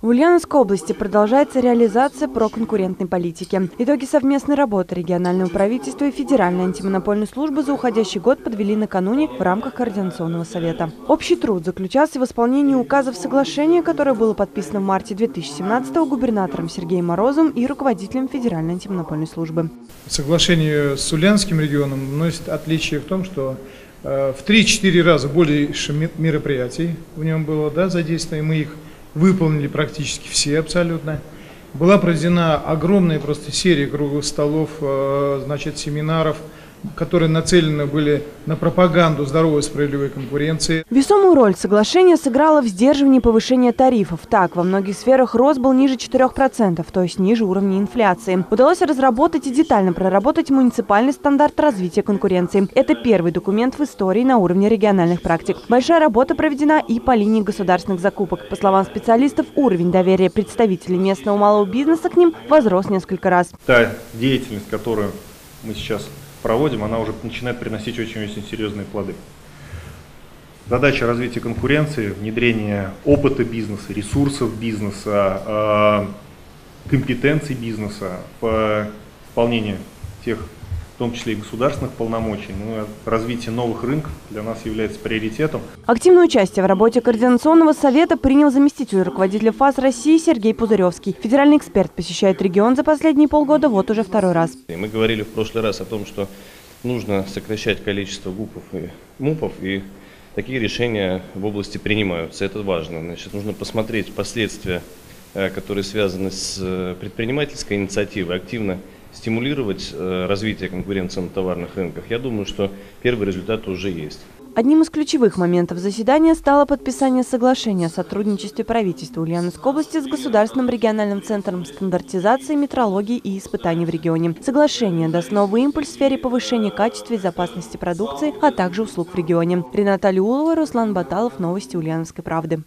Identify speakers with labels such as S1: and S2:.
S1: В Ульяновской области продолжается реализация проконкурентной политики. Итоги совместной работы регионального правительства и Федеральной антимонопольной службы за уходящий год подвели накануне в рамках Координационного совета. Общий труд заключался в исполнении указов соглашения, которое было подписано в марте 2017 губернатором Сергеем Морозовым и руководителем Федеральной антимонопольной службы.
S2: Соглашение с Ульяновским регионом носит отличие в том, что э, в 3-4 раза больше мероприятий в нем было да, задействовано, и мы их выполнили практически все абсолютно. Была проведена огромная просто серия круглых столов, э, значит, семинаров – которые нацелены были на пропаганду здоровой справедливой конкуренции.
S1: Весомую роль соглашение сыграло в сдерживании повышения тарифов. Так, во многих сферах рост был ниже 4%, то есть ниже уровня инфляции. Удалось разработать и детально проработать муниципальный стандарт развития конкуренции. Это первый документ в истории на уровне региональных практик. Большая работа проведена и по линии государственных закупок. По словам специалистов, уровень доверия представителей местного малого бизнеса к ним возрос несколько раз.
S3: Та деятельность, которую мы сейчас проводим, она уже начинает приносить очень-очень серьезные плоды. Задача развития конкуренции, внедрение опыта бизнеса, ресурсов бизнеса, а, компетенций бизнеса в исполнении тех в том числе и государственных полномочий, ну, развитие новых рынков для нас является приоритетом.
S1: Активное участие в работе Координационного совета принял заместитель руководителя ФАС России Сергей Пузыревский. Федеральный эксперт посещает регион за последние полгода вот уже второй раз.
S4: Мы говорили в прошлый раз о том, что нужно сокращать количество ГУПов и МУПов, и такие решения в области принимаются. Это важно. Значит, нужно посмотреть последствия, э, которые связаны с э, предпринимательской инициативой, активно стимулировать э, развитие конкуренции на товарных рынках, я думаю, что первый результат уже есть.
S1: Одним из ключевых моментов заседания стало подписание соглашения о сотрудничестве правительства Ульяновской области с Государственным региональным центром стандартизации, метрологии и испытаний в регионе. Соглашение даст новый импульс в сфере повышения качества и безопасности продукции, а также услуг в регионе. Рената Алиулова, Руслан Баталов, Новости Ульяновской правды.